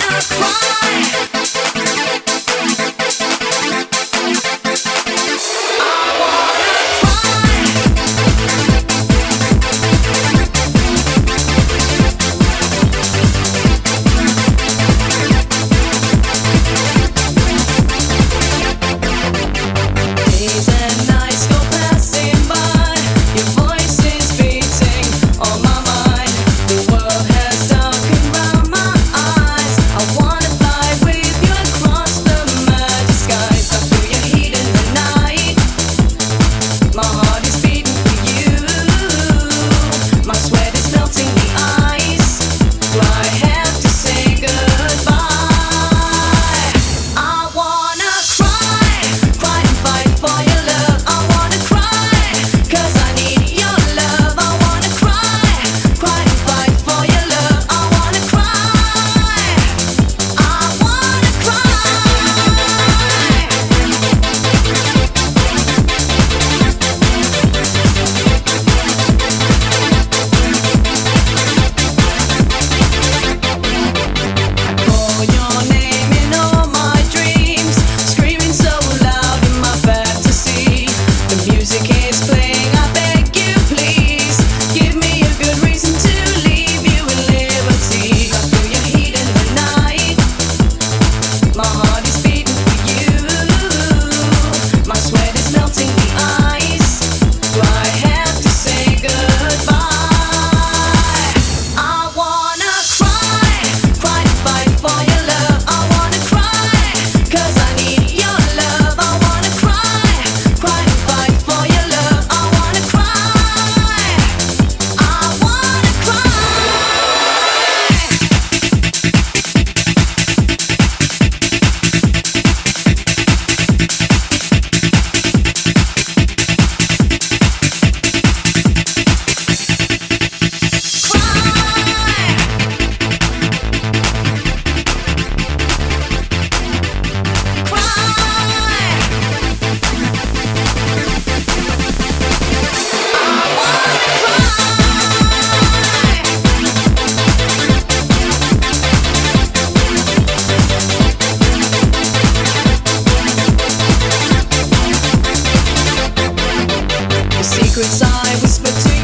Why? Secrets I whisper to you.